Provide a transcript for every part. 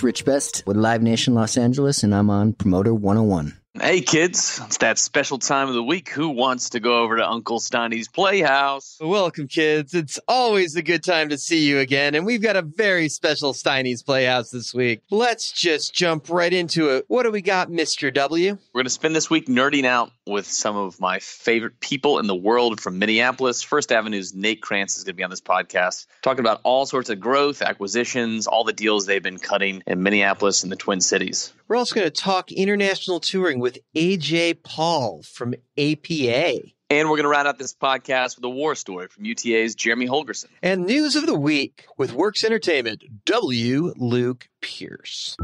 it's Rich Best with Live Nation Los Angeles, and I'm on Promoter 101. Hey kids, it's that special time of the week. Who wants to go over to Uncle Steiny's Playhouse? Welcome, kids. It's always a good time to see you again, and we've got a very special Steiny's Playhouse this week. Let's just jump right into it. What do we got, Mr. W? We're going to spend this week nerding out with some of my favorite people in the world from Minneapolis. First Avenue's Nate Kranz is going to be on this podcast, talking about all sorts of growth, acquisitions, all the deals they've been cutting in Minneapolis and the Twin Cities. We're also going to talk international touring with AJ Paul from APA. And we're going to round out this podcast with a war story from UTA's Jeremy Holgersen. And news of the week with Works Entertainment, W. Luke Pierce.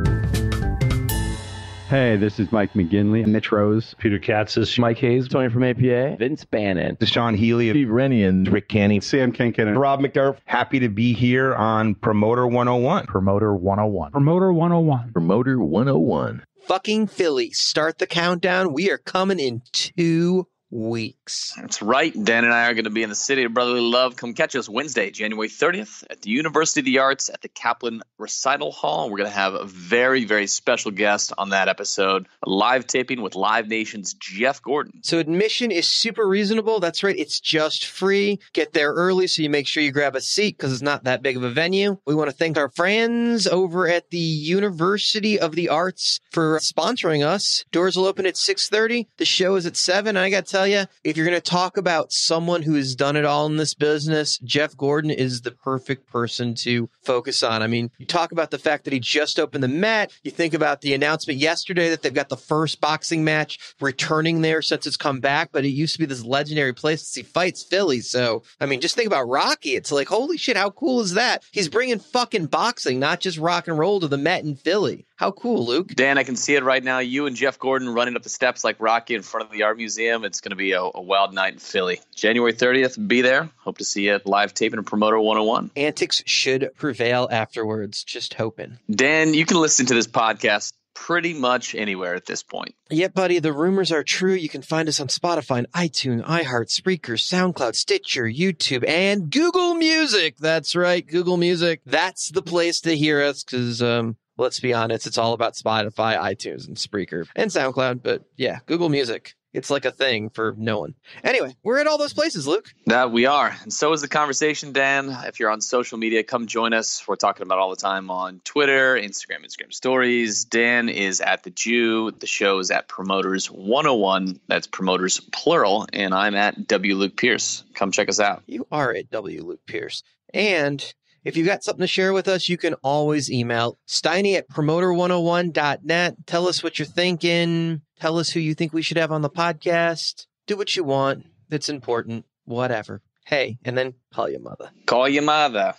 Hey, this is Mike McGinley. Mitch Rose, Peter Katsis, Mike Hayes, Tony from APA, Vince Bannon, Deshaun Healy, Steve Rennie, and Rick Canny, Sam Kinkin. Rob McDurf. Happy to be here on Promoter 101. Promoter 101. Promoter 101. Promoter 101. Fucking Philly, start the countdown. We are coming in two weeks. That's right. Dan and I are going to be in the City of Brotherly Love. Come catch us Wednesday, January 30th at the University of the Arts at the Kaplan Recital Hall. We're going to have a very, very special guest on that episode, a live taping with Live Nation's Jeff Gordon. So admission is super reasonable. That's right. It's just free. Get there early so you make sure you grab a seat because it's not that big of a venue. We want to thank our friends over at the University of the Arts for sponsoring us. Doors will open at 6:30. The show is at 7. I got to tell you, if you're going to talk about someone who has done it all in this business, Jeff Gordon is the perfect person to focus on. I mean, you talk about the fact that he just opened the Met. You think about the announcement yesterday that they've got the first boxing match returning there since it's come back, but it used to be this legendary place to see fights Philly. So, I mean, just think about Rocky. It's like, holy shit, how cool is that? He's bringing fucking boxing, not just rock and roll to the Met in Philly. How cool, Luke? Dan, I can see it right now. You and Jeff Gordon running up the steps like Rocky in front of the Art Museum. It's going to be a, a wild night in Philly. January 30th, be there. Hope to see you at live taping of Promoter 101. Antics should prevail afterwards. Just hoping. Dan, you can listen to this podcast pretty much anywhere at this point. Yep, buddy, the rumors are true. You can find us on Spotify, and iTunes, iHeart, Spreaker, SoundCloud, Stitcher, YouTube, and Google Music. That's right, Google Music. That's the place to hear us because, um, let's be honest, it's all about Spotify, iTunes, and Spreaker, and SoundCloud. But yeah, Google Music. It's like a thing for no one. Anyway, we're at all those places, Luke. That we are. And so is the conversation, Dan. If you're on social media, come join us. We're talking about all the time on Twitter, Instagram, Instagram stories. Dan is at the Jew. The show is at Promoters 101. That's promoters plural. And I'm at W Luke Pierce. Come check us out. You are at W. Luke Pierce. And if you've got something to share with us, you can always email Steiny at promoter101.net. Tell us what you're thinking. Tell us who you think we should have on the podcast. Do what you want. That's important. Whatever. Hey, and then call your mother. Call your mother.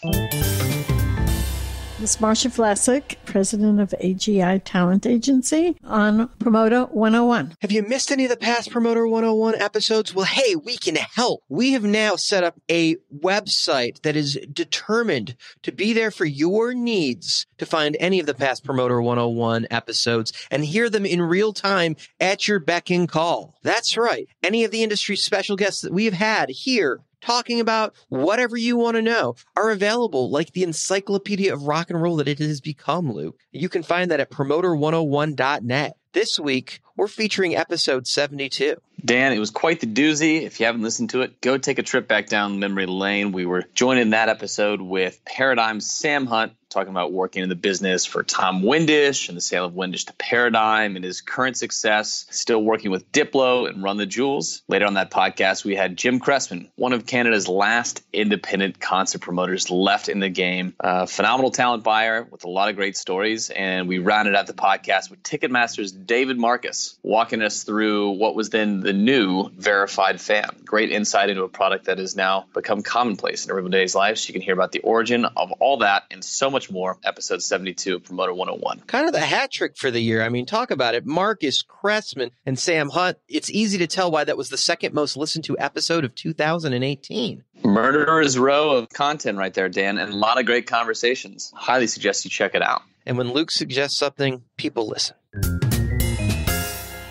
This is Marsha Vlasic, president of AGI Talent Agency on Promoter 101. Have you missed any of the past Promoter 101 episodes? Well, hey, we can help. We have now set up a website that is determined to be there for your needs to find any of the past Promoter 101 episodes and hear them in real time at your beck and call. That's right. Any of the industry special guests that we have had here talking about whatever you want to know are available like the encyclopedia of rock and roll that it has become, Luke. You can find that at promoter101.net. This week, we're featuring episode 72. Dan, it was quite the doozy. If you haven't listened to it, go take a trip back down memory lane. We were joined in that episode with Paradigm's Sam Hunt, talking about working in the business for Tom Windish and the sale of Windish to Paradigm and his current success, still working with Diplo and Run the Jewels. Later on that podcast, we had Jim Cressman, one of Canada's last independent concert promoters left in the game. A phenomenal talent buyer with a lot of great stories. And we rounded out the podcast with Ticketmaster's David Marcus Walking us through what was then the new verified fan. Great insight into a product that has now become commonplace in everyday's lives. You can hear about the origin of all that and so much more. Episode 72 of Promoter 101. Kind of the hat trick for the year. I mean, talk about it. Marcus Cressman and Sam Hunt. It's easy to tell why that was the second most listened to episode of 2018. Murderer's row of content right there, Dan, and a lot of great conversations. Highly suggest you check it out. And when Luke suggests something, people listen.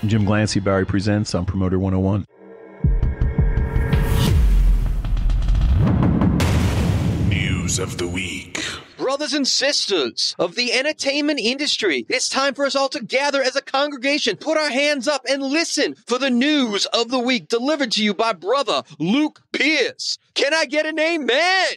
Jim Glancy Bowery presents on Promoter 101. News of the week. Brothers and sisters of the entertainment industry, it's time for us all to gather as a congregation, put our hands up, and listen for the news of the week delivered to you by brother Luke Pierce. Can I get an amen?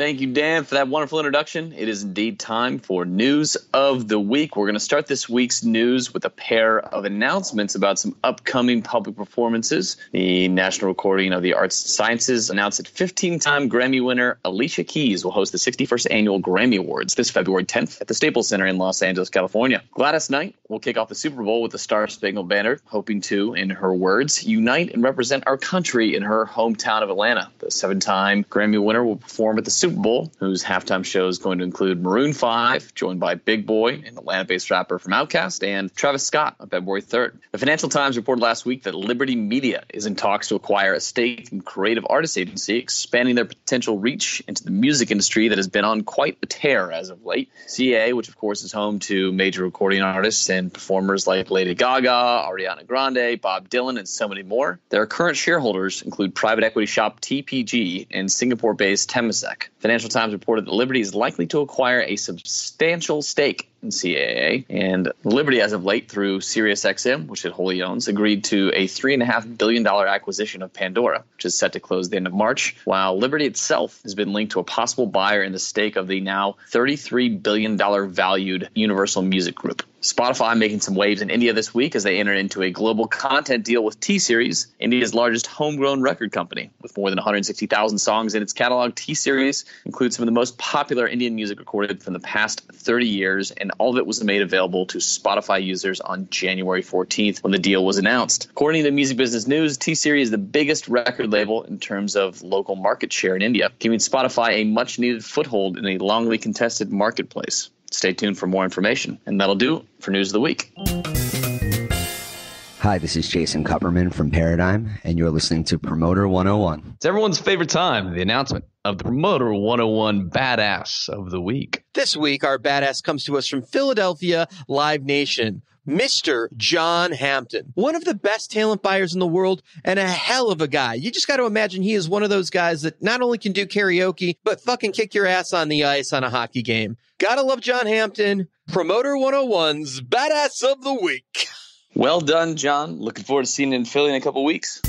Thank you, Dan, for that wonderful introduction. It is indeed time for news of the week. We're going to start this week's news with a pair of announcements about some upcoming public performances. The National Recording of the Arts and Sciences announced that 15 time Grammy winner Alicia Keys will host the 61st annual Grammy Awards this February 10th at the Staples Center in Los Angeles, California. Gladys Knight will kick off the Super Bowl with the Star Spangled Banner, hoping to, in her words, unite and represent our country in her hometown of Atlanta. The seven time Grammy winner will perform at the Super Bowl, whose halftime show is going to include Maroon 5, joined by Big Boi, an Atlanta based rapper from Outkast, and Travis Scott on February 3rd. The Financial Times reported last week that Liberty Media is in talks to acquire a stake in Creative Artists Agency, expanding their potential reach into the music industry that has been on quite a tear as of late. CA, which of course is home to major recording artists and performers like Lady Gaga, Ariana Grande, Bob Dylan, and so many more. Their current shareholders include private equity shop TPG and Singapore based Temasek. Financial Times reported that Liberty is likely to acquire a substantial stake in CAA, and Liberty, as of late, through SiriusXM, which it wholly owns, agreed to a $3.5 billion acquisition of Pandora, which is set to close the end of March, while Liberty itself has been linked to a possible buyer in the stake of the now $33 billion valued Universal Music Group. Spotify making some waves in India this week as they entered into a global content deal with T Series, India's largest homegrown record company. With more than 160,000 songs in its catalog, T Series includes some of the most popular Indian music recorded from the past 30 years, and all of it was made available to Spotify users on January 14th when the deal was announced. According to Music Business News, T Series is the biggest record label in terms of local market share in India, giving Spotify a much needed foothold in a longly contested marketplace. Stay tuned for more information. And that'll do for News of the Week. Hi, this is Jason Kupperman from Paradigm, and you're listening to Promoter 101. It's everyone's favorite time, the announcement of the Promoter 101 Badass of the Week. This week, our badass comes to us from Philadelphia Live Nation. Mr. John Hampton, one of the best talent buyers in the world and a hell of a guy. You just got to imagine he is one of those guys that not only can do karaoke, but fucking kick your ass on the ice on a hockey game. Gotta love John Hampton, Promoter 101's Badass of the Week. Well done, John. Looking forward to seeing you in Philly in a couple weeks.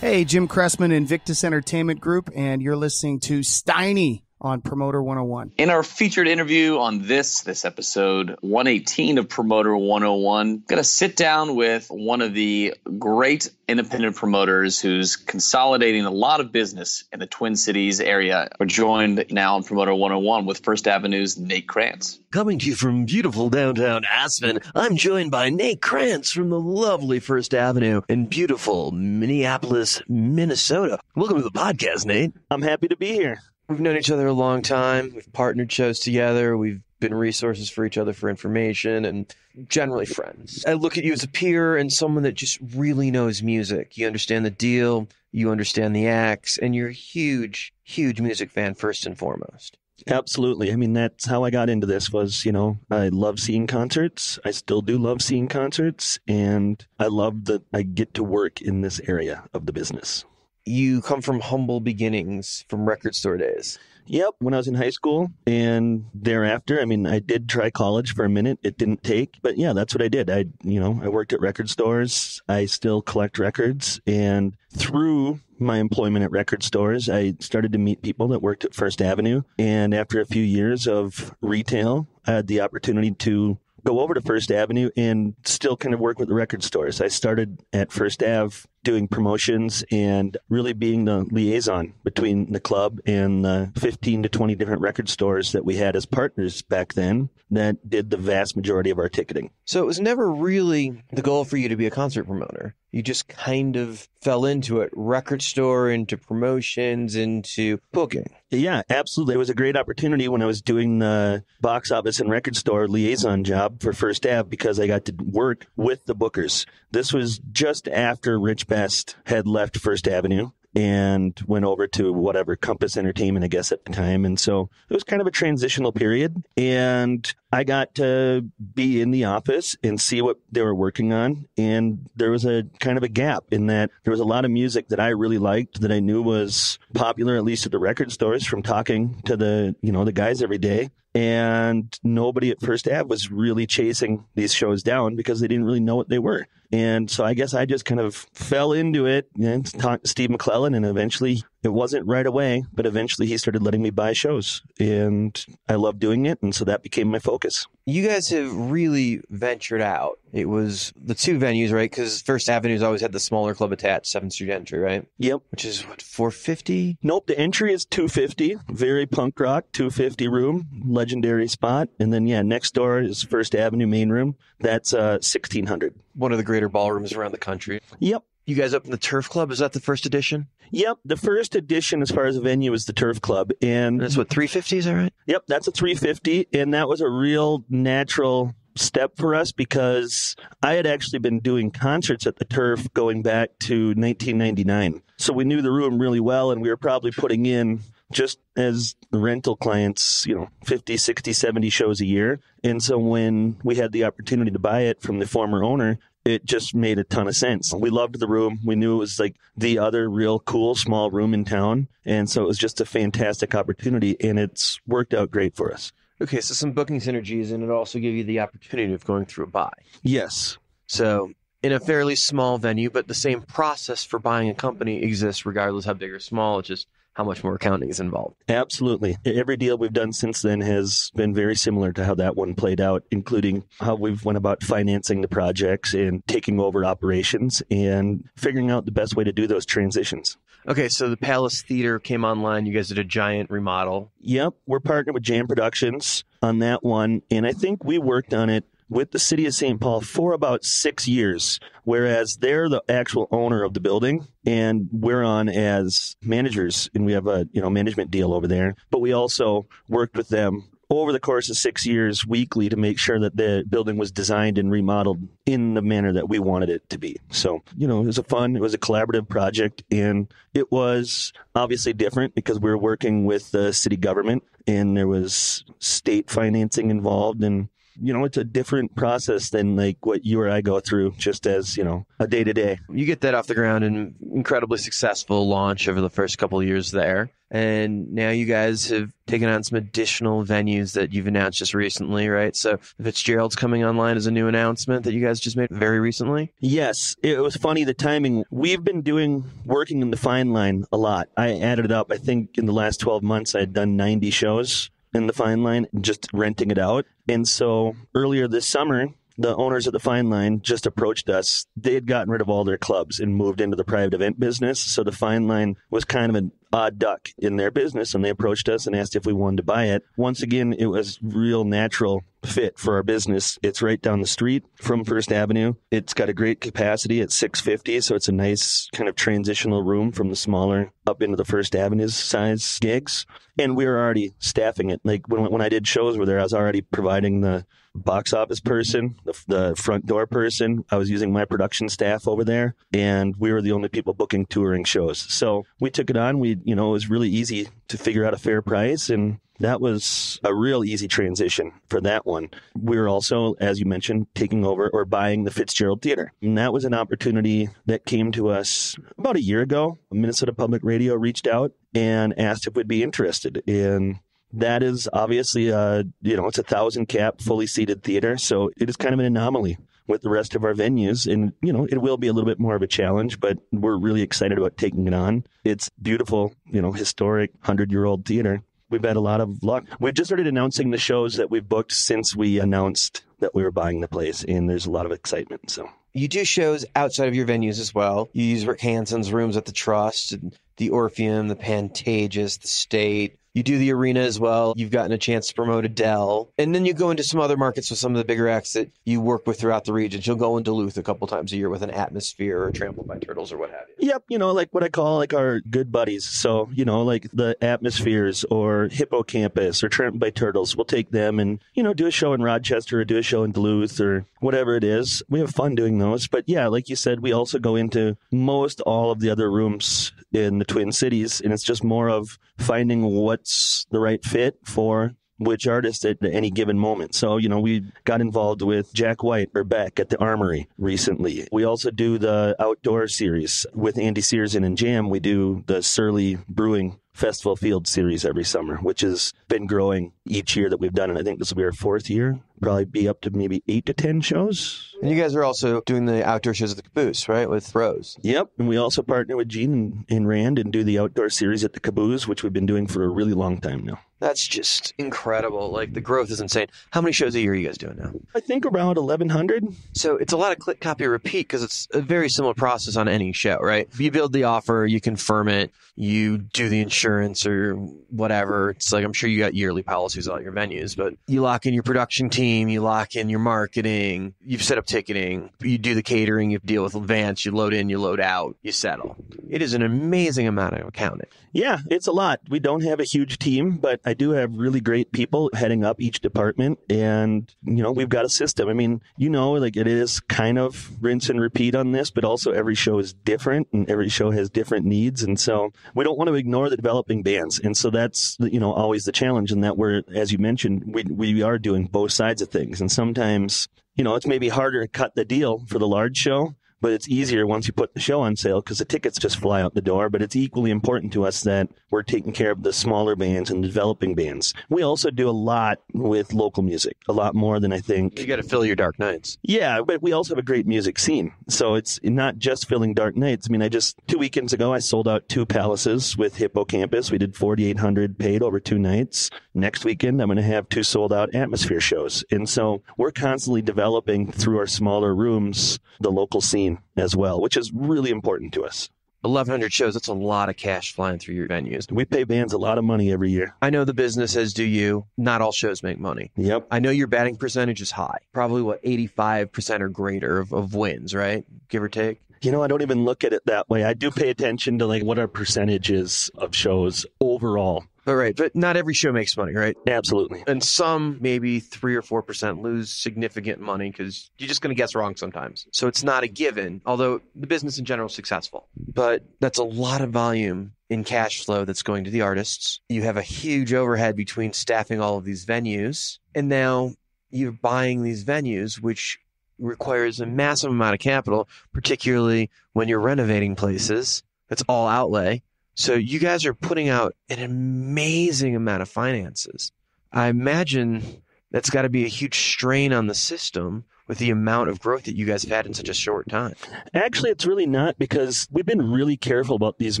Hey, Jim Cressman, Invictus Entertainment Group, and you're listening to Steiny on Promoter 101. In our featured interview on this this episode 118 of Promoter 101, going to sit down with one of the great independent promoters who's consolidating a lot of business in the Twin Cities area. We're joined now on Promoter 101 with First Avenue's Nate Kranz. Coming to you from beautiful downtown Aspen, I'm joined by Nate Kranz from the lovely First Avenue in beautiful Minneapolis, Minnesota. Welcome to the podcast, Nate. I'm happy to be here. We've known each other a long time. We've partnered shows together. We've been resources for each other for information and generally friends. I look at you as a peer and someone that just really knows music. You understand the deal, you understand the acts, and you're a huge, huge music fan first and foremost. Absolutely. I mean, that's how I got into this was, you know, I love seeing concerts. I still do love seeing concerts. And I love that I get to work in this area of the business. You come from humble beginnings from record store days. Yep. When I was in high school and thereafter, I mean, I did try college for a minute. It didn't take, but yeah, that's what I did. I, you know, I worked at record stores. I still collect records. And through my employment at record stores, I started to meet people that worked at First Avenue. And after a few years of retail, I had the opportunity to go over to First Avenue and still kind of work with the record stores. I started at First Ave doing promotions and really being the liaison between the club and the 15 to 20 different record stores that we had as partners back then that did the vast majority of our ticketing. So it was never really the goal for you to be a concert promoter. You just kind of fell into it record store, into promotions, into booking. Yeah, absolutely. It was a great opportunity when I was doing the box office and record store liaison job for First Ave because I got to work with the bookers. This was just after Rich Best had left First Avenue and went over to whatever Compass Entertainment, I guess, at the time. And so it was kind of a transitional period. And I got to be in the office and see what they were working on. And there was a kind of a gap in that there was a lot of music that I really liked that I knew was popular, at least at the record stores from talking to the, you know, the guys every day. And nobody at First Ave was really chasing these shows down because they didn't really know what they were. And so I guess I just kind of fell into it and Steve McClellan and eventually it wasn't right away, but eventually he started letting me buy shows and I loved doing it. And so that became my focus. You guys have really ventured out. It was the two venues, right? Because First Avenue's always had the smaller club attached, 7th Street entry, right? Yep. Which is what, 450? Nope. The entry is 250. Very punk rock, 250 room, legendary spot. And then, yeah, next door is First Avenue main room. That's uh, 1600. One of the greater ballrooms around the country. Yep. You guys opened the Turf Club. Is that the first edition? Yep, the first edition as far as a venue is the Turf Club, and that's what 350 is that right? Yep, that's a 350, and that was a real natural step for us because I had actually been doing concerts at the Turf going back to 1999, so we knew the room really well, and we were probably putting in just as rental clients, you know, 50, 60, 70 shows a year. And so when we had the opportunity to buy it from the former owner, it just made a ton of sense. We loved the room. We knew it was like the other real cool small room in town. And so it was just a fantastic opportunity and it's worked out great for us. Okay, so some booking synergies and it also give you the opportunity of going through a buy. Yes. So in a fairly small venue, but the same process for buying a company exists regardless how big or small. It's just how much more accounting is involved. Absolutely. Every deal we've done since then has been very similar to how that one played out, including how we've went about financing the projects and taking over operations and figuring out the best way to do those transitions. Okay, so the Palace Theater came online. You guys did a giant remodel. Yep, we're partnered with Jam Productions on that one, and I think we worked on it with the city of St. Paul for about six years, whereas they're the actual owner of the building and we're on as managers and we have a you know management deal over there. But we also worked with them over the course of six years weekly to make sure that the building was designed and remodeled in the manner that we wanted it to be. So, you know, it was a fun, it was a collaborative project and it was obviously different because we were working with the city government and there was state financing involved and you know, it's a different process than like what you or I go through just as, you know, a day to day. You get that off the ground and incredibly successful launch over the first couple of years there. And now you guys have taken on some additional venues that you've announced just recently, right? So Fitzgerald's coming online as a new announcement that you guys just made very recently. Yes, it was funny the timing. We've been doing working in the fine line a lot. I added it up. I think in the last 12 months I had done 90 shows in the fine line, just renting it out. And so earlier this summer, the owners of the Fine Line just approached us. They had gotten rid of all their clubs and moved into the private event business. So the Fine Line was kind of an odd duck in their business, and they approached us and asked if we wanted to buy it. Once again, it was real natural fit for our business. It's right down the street from First Avenue. It's got a great capacity at 650, so it's a nice kind of transitional room from the smaller up into the First Avenue size gigs. And we were already staffing it. Like when when I did shows over there, I was already providing the box office person, the, the, front door person. I was using my production staff over there, and we were the only people booking touring shows. So we took it on. We, you know, it was really easy to figure out a fair price, and that was a real easy transition for that one. We were also, as you mentioned, taking over or buying the Fitzgerald Theater. And that was an opportunity that came to us about a year ago. Minnesota Public Radio reached out and asked if we'd be interested in that is obviously a you know it's a thousand cap fully seated theater. So it is kind of an anomaly with the rest of our venues. And you know it will be a little bit more of a challenge but we're really excited about taking it on. It's beautiful you know historic 100 year old theater. We've had a lot of luck. We've just started announcing the shows that we've booked since we announced that we were buying the place and there's a lot of excitement so. You do shows outside of your venues as well. You use Rick Hansen's rooms at the Trust, and the Orpheum, the Pantages, the State. You do the arena as well. You've gotten a chance to promote Adele. And then you go into some other markets with some of the bigger acts that you work with throughout the region. You'll go in Duluth a couple times a year with an atmosphere or trampled by turtles or what have you. Yep, you know, like what I call like our good buddies. So, you know, like the atmospheres or Hippo Campus or Trampled by Turtles. We'll take them and, you know, do a show in Rochester or do a show in Duluth or whatever it is. We have fun doing those. But yeah, like you said, we also go into most all of the other rooms in the Twin Cities. And it's just more of finding what's the right fit for which artist at any given moment. So, you know, we got involved with Jack White or Beck at the Armory recently. We also do the outdoor series with Andy Searson and Jam. We do the Surly Brewing Festival Field series every summer, which has been growing each year that we've done. And I think this will be our fourth year. Probably be up to maybe eight to 10 shows. And you guys are also doing the outdoor shows at the Cabooze, right? With Rose. Yep. And we also partner with Gene and, and Rand and do the outdoor series at the Cabooze, which we've been doing for a really long time now. That's just incredible. Like the growth is insane. How many shows a year are you guys doing now? I think around 1,100. So it's a lot of click, copy, repeat because it's a very similar process on any show, right? You build the offer, you confirm it, you do the insurance or whatever. It's like I'm sure you got yearly policies on your venues, but you lock in your production team, you lock in your marketing, you've set up ticketing, you do the catering, you deal with advance, you load in, you load out, you settle. It is an amazing amount of accounting. Yeah, it's a lot. We don't have a huge team, but I do have really great people heading up each department. And, you know, we've got a system. I mean, you know, like it is kind of rinse and repeat on this, but also every show is different and every show has different needs. And so we don't want to ignore the developing bands. And so that's, you know, always the challenge in that we're, as you mentioned, we, we are doing both sides of things. And sometimes, you know, it's maybe harder to cut the deal for the large show but it's easier once you put the show on sale because the tickets just fly out the door. But it's equally important to us that we're taking care of the smaller bands and developing bands. We also do a lot with local music, a lot more than I think. You got to fill your dark nights. Yeah, but we also have a great music scene. So it's not just filling dark nights. I mean, I just, two weekends ago, I sold out two palaces with Hippo Campus. We did 4,800 paid over two nights. Next weekend, I'm going to have two sold out atmosphere shows. And so we're constantly developing through our smaller rooms the local scene as well, which is really important to us. 1,100 shows, that's a lot of cash flying through your venues. We pay bands a lot of money every year. I know the business, as do you. Not all shows make money. Yep. I know your batting percentage is high. Probably, what, 85% or greater of, of wins, right? Give or take? You know, I don't even look at it that way. I do pay attention to like what our percentage is of shows overall. But right, but not every show makes money, right? Absolutely. And some maybe three or four percent lose significant money because you're just going to guess wrong sometimes. So it's not a given. Although the business in general is successful, but that's a lot of volume in cash flow that's going to the artists. You have a huge overhead between staffing all of these venues, and now you're buying these venues, which requires a massive amount of capital, particularly when you're renovating places. That's all outlay. So you guys are putting out an amazing amount of finances. I imagine that's got to be a huge strain on the system with the amount of growth that you guys have had in such a short time. Actually, it's really not because we've been really careful about these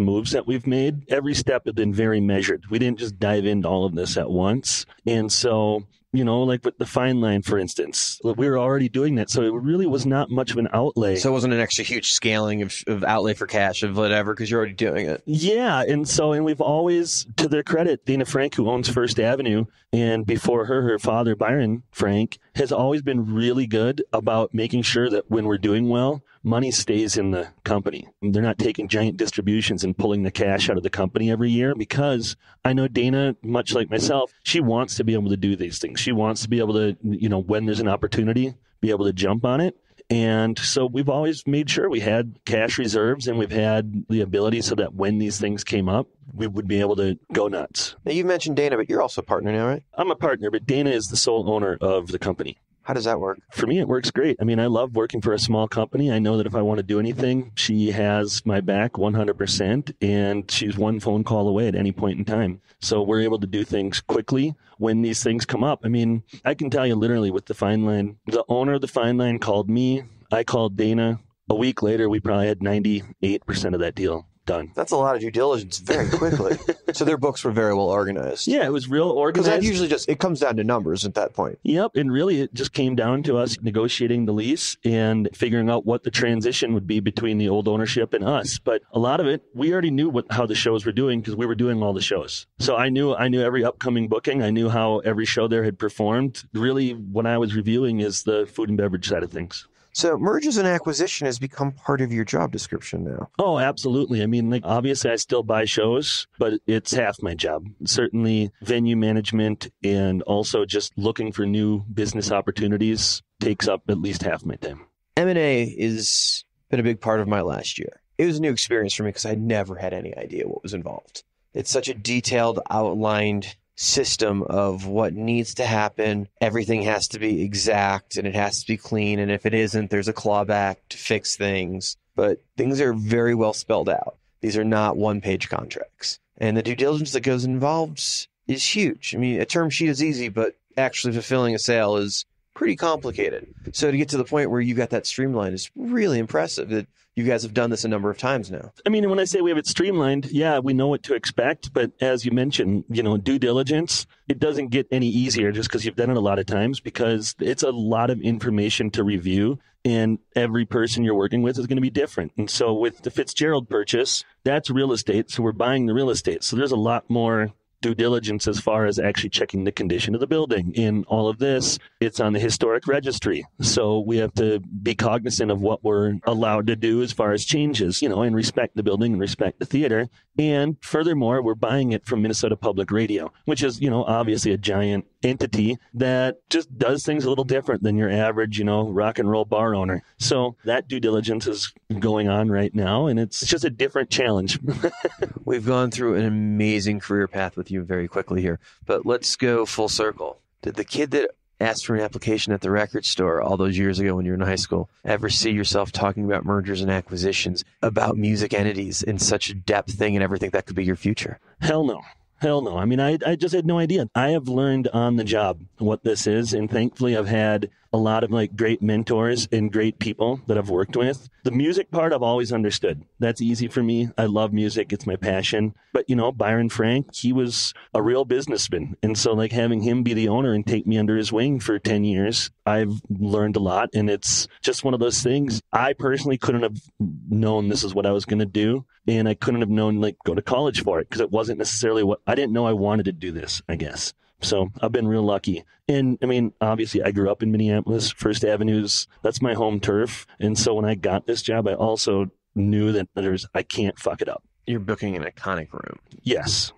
moves that we've made. Every step has been very measured. We didn't just dive into all of this at once. And so you know, like with the fine line, for instance, we were already doing that. So it really was not much of an outlay. So it wasn't an extra huge scaling of, of outlay for cash of whatever because you're already doing it. Yeah. And so, and we've always, to their credit, Dana Frank, who owns First Avenue, and before her, her father, Byron Frank, has always been really good about making sure that when we're doing well, money stays in the company. They're not taking giant distributions and pulling the cash out of the company every year because I know Dana, much like myself, she wants to be able to do these things. She wants to be able to, you know, when there's an opportunity, be able to jump on it. And so we've always made sure we had cash reserves and we've had the ability so that when these things came up, we would be able to go nuts. Now, you mentioned Dana, but you're also a partner now, right? I'm a partner, but Dana is the sole owner of the company. How does that work? For me, it works great. I mean, I love working for a small company. I know that if I want to do anything, she has my back 100%, and she's one phone call away at any point in time. So we're able to do things quickly when these things come up. I mean, I can tell you literally with the Fine Line, the owner of the Fine Line called me. I called Dana. A week later, we probably had 98% of that deal done. That's a lot of due diligence very quickly. so their books were very well organized. Yeah, it was real Because organized. that usually just it comes down to numbers at that point. Yep, and really it just came down to us negotiating the lease and figuring out what the transition would be between the old ownership and us. But a lot of it, we already knew what how the shows were doing because we were doing all the shows. So I knew I knew every upcoming booking. I knew how every show there had performed. Really, what I was reviewing is the food and beverage side of things. So mergers and acquisition has become part of your job description now. Oh, absolutely. I mean, like obviously I still buy shows, but it's half my job. Certainly venue management and also just looking for new business opportunities takes up at least half my time. M&A is been a big part of my last year. It was a new experience for me because I never had any idea what was involved. It's such a detailed, outlined system of what needs to happen. Everything has to be exact and it has to be clean. And if it isn't, there's a clawback to fix things. But things are very well spelled out. These are not one page contracts. And the due diligence that goes involved is huge. I mean, a term sheet is easy, but actually fulfilling a sale is pretty complicated. So to get to the point where you've got that streamlined is really impressive that you guys have done this a number of times now. I mean, when I say we have it streamlined, yeah, we know what to expect. But as you mentioned, you know, due diligence, it doesn't get any easier just because you've done it a lot of times because it's a lot of information to review. And every person you're working with is going to be different. And so with the Fitzgerald purchase, that's real estate. So we're buying the real estate. So there's a lot more due diligence as far as actually checking the condition of the building. In all of this, it's on the historic registry. So we have to be cognizant of what we're allowed to do as far as changes, you know, and respect the building and respect the theater. And furthermore, we're buying it from Minnesota Public Radio, which is, you know, obviously a giant entity that just does things a little different than your average, you know, rock and roll bar owner. So that due diligence is going on right now and it's just a different challenge. We've gone through an amazing career path with you very quickly here, but let's go full circle. Did the kid that asked for an application at the record store all those years ago when you were in high school ever see yourself talking about mergers and acquisitions, about music entities in such a depth thing and everything that could be your future? Hell no. Hell no. I mean, I, I just had no idea. I have learned on the job what this is. And thankfully, I've had a lot of like great mentors and great people that I've worked with. The music part I've always understood. That's easy for me. I love music. It's my passion. But, you know, Byron Frank, he was a real businessman. And so, like, having him be the owner and take me under his wing for 10 years, I've learned a lot. And it's just one of those things. I personally couldn't have known this is what I was going to do. And I couldn't have known, like, go to college for it because it wasn't necessarily what I didn't know I wanted to do this, I guess. So I've been real lucky. And I mean, obviously, I grew up in Minneapolis. First Avenue's, that's my home turf. And so when I got this job, I also knew that there's, I can't fuck it up. You're booking an iconic room. Yes.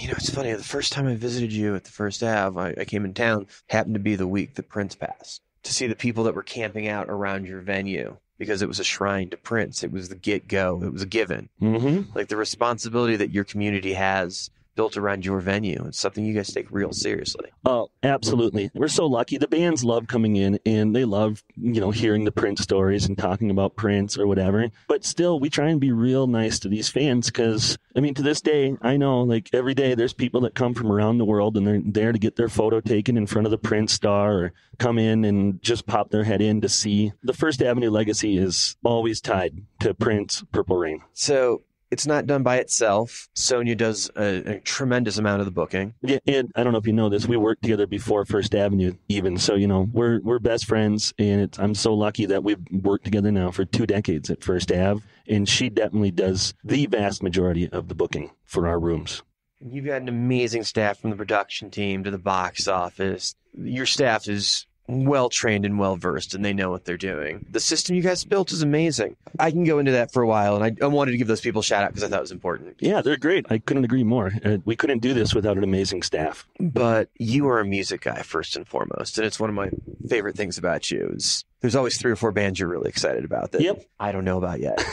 You know, it's funny. The first time I visited you at the First Ave, I, I came in town, happened to be the week that Prince passed. To see the people that were camping out around your venue because it was a shrine to Prince. It was the get go. It was a given. Mm-hmm. Like the responsibility that your community has built around your venue. It's something you guys take real seriously. Oh, absolutely. We're so lucky. The bands love coming in and they love, you know, hearing the Prince stories and talking about Prince or whatever. But still, we try and be real nice to these fans because, I mean, to this day, I know like every day there's people that come from around the world and they're there to get their photo taken in front of the Prince star or come in and just pop their head in to see. The First Avenue legacy is always tied to Prince Purple Rain. So it's not done by itself. Sonia does a, a, tremendous amount of the booking. Yeah, and I don't know if you know this, we worked together before First Avenue, even. So you know, we're we're best friends, and I'm so lucky that we've worked together now for two decades at First Ave, and she definitely does the vast majority of the booking for our rooms. You've got an amazing staff from the production team to the box office. Your staff is well trained and well versed and they know what they're doing. The system you guys built is amazing. I can go into that for a while and I, I wanted to give those people a shout out because I thought it was important. Yeah, they're great. I couldn't agree more. Uh, we couldn't do this without an amazing staff. But you are a music guy first and foremost, and it's one of my favorite things about you is there's always three or four bands you're really excited about that yep. I don't know about yet.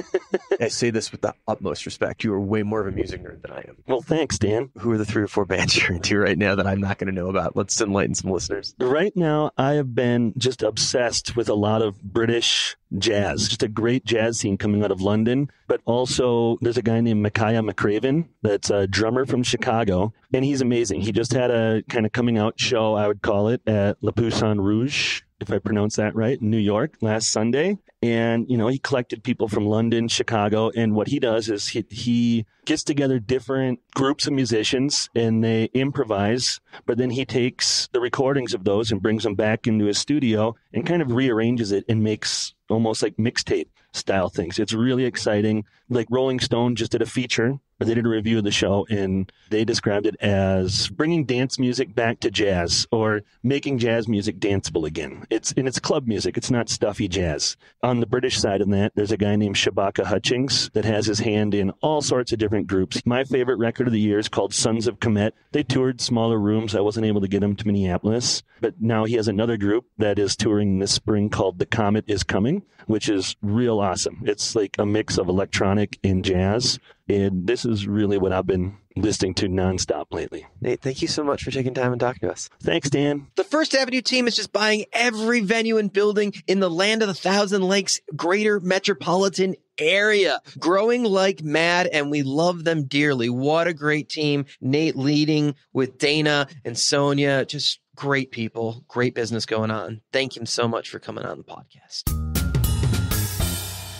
I say this with the utmost respect. You are way more of a music nerd than I am. Well, thanks, Dan. Who are the three or four bands you're into right now that I'm not going to know about? Let's enlighten some listeners. Right now, I have been just obsessed with a lot of British jazz. Just a great jazz scene coming out of London. But also, there's a guy named Makaya McCraven that's a drummer from Chicago, and he's amazing. He just had a kind of coming out show, I would call it, at Le Poisson Rouge if I pronounce that right, in New York last Sunday. And, you know, he collected people from London, Chicago. And what he does is he, he gets together different groups of musicians and they improvise, but then he takes the recordings of those and brings them back into his studio and kind of rearranges it and makes almost like mixtape style things. It's really exciting. Like Rolling Stone just did a feature they did a review of the show and they described it as bringing dance music back to jazz or making jazz music danceable again. It's and it's club music. It's not stuffy jazz. On the British side of that, there's a guy named Shabaka Hutchings that has his hand in all sorts of different groups. My favorite record of the year is called Sons of Kemet. They toured smaller rooms. I wasn't able to get them to Minneapolis, but now he has another group that is touring this spring called The Comet is Coming, which is real awesome. It's like a mix of electronic and jazz. And this is really what I've been listening to nonstop lately. Nate, thank you so much for taking time and talking to us. Thanks, Dan. The First Avenue team is just buying every venue and building in the land of the thousand lakes, greater metropolitan area, growing like mad, and we love them dearly. What a great team. Nate leading with Dana and Sonia. Just great people, great business going on. Thank you so much for coming on the podcast.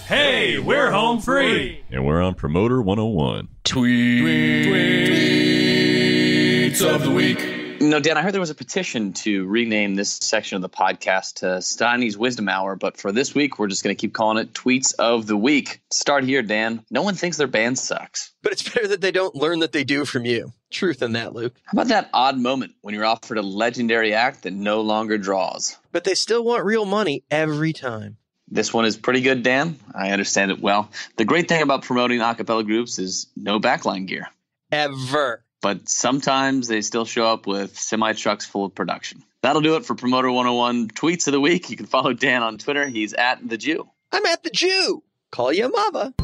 Hey, we're home free. And we're on Promoter 101. Tweet. Tweets of the week. You know, Dan, I heard there was a petition to rename this section of the podcast to Steiny's Wisdom Hour, but for this week, we're just going to keep calling it Tweets of the Week. Start here, Dan. No one thinks their band sucks. But it's better that they don't learn that they do from you. Truth in that, Luke. How about that odd moment when you're offered a legendary act that no longer draws? But they still want real money every time. This one is pretty good, Dan. I understand it well. The great thing about promoting a cappella groups is no backline gear. Ever. But sometimes they still show up with semi trucks full of production. That'll do it for Promoter 101 tweets of the week. You can follow Dan on Twitter. He's at the Jew. I'm at the Jew. Call you mama.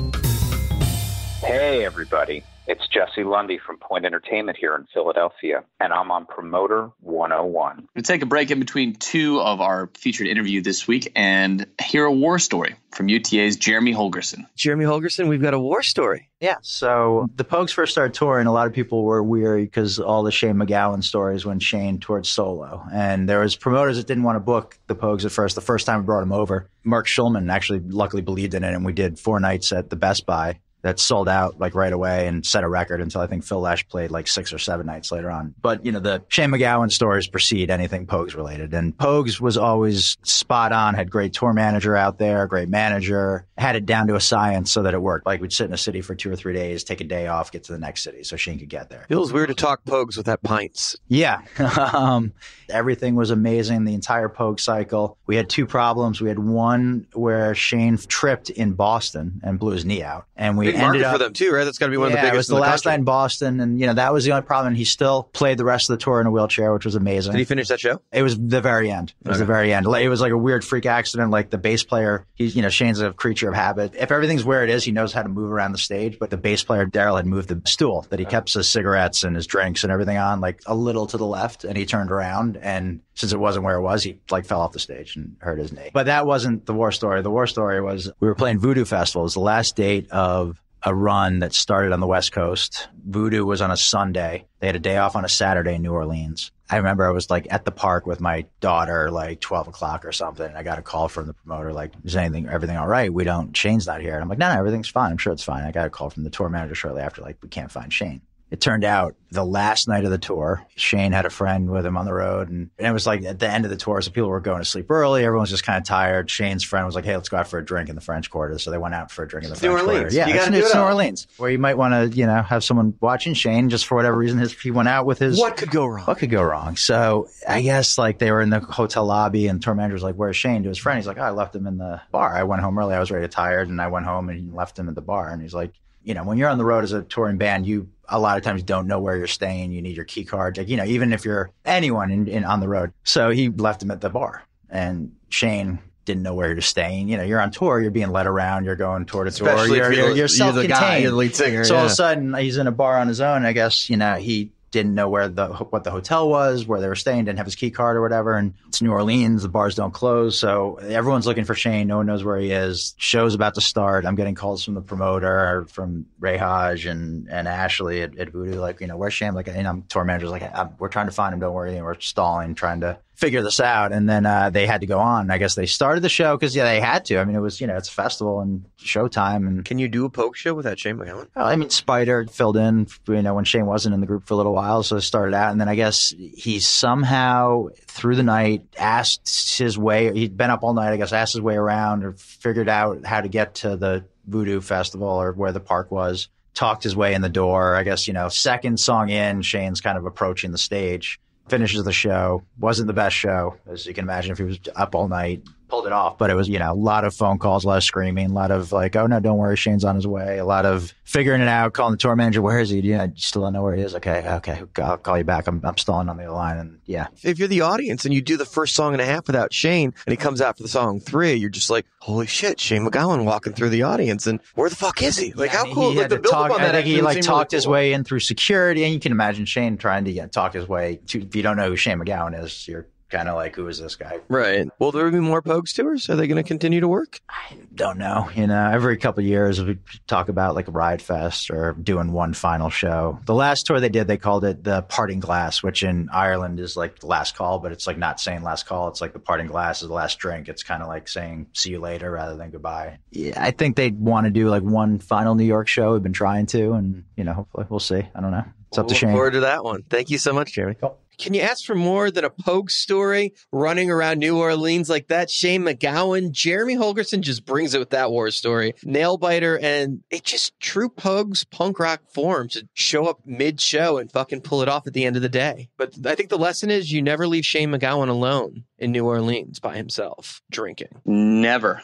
Hey, everybody. It's Jesse Lundy from Point Entertainment here in Philadelphia, and I'm on Promoter 101. We'll take a break in between two of our featured interview this week and hear a war story from UTA's Jeremy Holgersen. Jeremy Holgersen, we've got a war story. Yeah, so the Pogues first started touring. A lot of people were weary because all the Shane MacGowan stories when Shane toured solo, and there was promoters that didn't want to book the Pogues at first. The first time we brought him over, Mark Schulman actually luckily believed in it, and we did four nights at the Best Buy that sold out like right away and set a record until I think Phil Lesh played like six or seven nights later on. But you know, the Shane MacGowan stories precede anything Pogues related. And Pogues was always spot on, had great tour manager out there, great manager, had it down to a science so that it worked. Like we'd sit in a city for two or three days, take a day off, get to the next city so Shane could get there. Feels weird to talk Pogues without pints. Yeah. um, everything was amazing. The entire Pogue cycle. We had two problems. We had one where Shane tripped in Boston and blew his knee out. And we Big ended market up for them too, right? That's got to be one yeah, of the biggest. It was the, the last country. night in Boston, and you know that was the only problem. And he still played the rest of the tour in a wheelchair, which was amazing. Did he finish that show? It was the very end. It was the very end. It was like a weird freak accident. Like the bass player, he's you know Shane's a creature of habit. If everything's where it is, he knows how to move around the stage. But the bass player Daryl had moved the stool that he kept his cigarettes and his drinks and everything on like a little to the left, and he turned around and since it wasn't where it was, he like fell off the stage and hurt his knee. But that wasn't the war story. The war story was we were playing Voodoo Festival. It was the last date of a run that started on the West Coast. Voodoo was on a Sunday. They had a day off on a Saturday in New Orleans. I remember I was like at the park with my daughter, like 12 o'clock or something. And I got a call from the promoter, like, is anything, everything all right? We don't, Shane's not here. And I'm like, no, no, everything's fine. I'm sure it's fine. I got a call from the tour manager shortly after, like, we can't find Shane. It turned out the last night of the tour, Shane had a friend with him on the road. And, and it was like at the end of the tour, so people were going to sleep early. Everyone's just kind of tired. Shane's friend was like, hey, let's go out for a drink in the French Quarter. So they went out for a drink in the French Orleans. Quarter. Yeah, You it's, it's it New. Orleans, where you might want to, you know, have someone watching Shane just for whatever reason. His, he went out with his. What could go wrong? What could go wrong? So I guess like they were in the hotel lobby and the tour manager was like, where's Shane? To his friend. He's like, oh, I left him in the bar. I went home early. I was really tired and I went home and left him at the bar. And he's like, you know, when you're on the road as a touring band, you a lot of times don't know where you're staying. You need your key card. Like, you know, even if you're anyone in, in on the road. So he left him at the bar and Shane didn't know where you're staying. You know, you're on tour, you're being led around, you're going tour to tour, Especially you're, you're- you're, you're you're the guy, self-contained. you're the lead singer, So all of a sudden he's in a bar on his own. I guess, you know, he didn't know where the what the hotel was, where they were staying, didn't have his key card or whatever. And it's New Orleans, the bars don't close, so everyone's looking for Shane. No one knows where he is. Show's about to start. I'm getting calls from the promoter, from Ray Hodge and and Ashley at, at Voodoo, like you know where's Shane? Like, and I'm tour manager's like, we're trying to find him. Don't worry, and we're stalling, trying to figure this out. And then uh, they had to go on. I guess they started the show because yeah, they had to. I mean, it was you know it's a festival and showtime. And can you do a Pogue show without Shane MacGowan? Well, I mean, Spider filled in, you know, when Shane wasn't in the group for a little while, so it started out, and then I guess he somehow through the night asked his way. He'd been up all night, I guess, asked his way around or figured out how to get to the Voodoo Festival or where the park was. Talked his way in the door. I guess you know, second song in, Shane's kind of approaching the stage. Finishes the show. Wasn't the best show, as you can imagine, if he was up all night pulled it off. But it was, you know, a lot of phone calls, a lot of screaming, a lot of like, oh no, don't worry, Shane's on his way. A lot of figuring it out, calling the tour manager, where is he? Yeah, you still don't know where he is. Okay, okay, I'll call you back. I'm, I'm stalling on the other line, and yeah. If you're the audience and you do the first song and a half without Shane, and he comes out for the song three, you're just like, holy shit, Shane MacGowan walking through the audience, and where the fuck is he? Like, Yeah, how cool? He like, had the to talk. I that think he like talked really his cool. way in through security, and you can imagine Shane trying to yeah, talk his way. To, if you don't know who Shane MacGowan is, you're kind of like, who is this guy? Right. Will there be more Pogues tours? Are they going to continue to work? I don't know. You know, every couple of years we talk about like a Ride Fest or doing one final show. The last tour they did, they called it the Parting Glass, which in Ireland is like the last call, but it's like not saying last call. It's like the parting glass is the last drink. It's kind of like saying see you later rather than goodbye. Yeah, I think they want to do like one final New York show. We've been trying to, and you know, hopefully we'll see. I don't know. It's up to Shane. forward to that one. Thank you so much, Jeremy. Can you ask for more than a Pogue story running around New Orleans like that? Shane MacGowan, Jeremy Holgersen just brings it with that war story. Nail biter, and it just true Pogues punk rock form to show up mid show and fucking pull it off at the end of the day. But I think the lesson is you never leave Shane MacGowan alone in New Orleans by himself drinking. Never.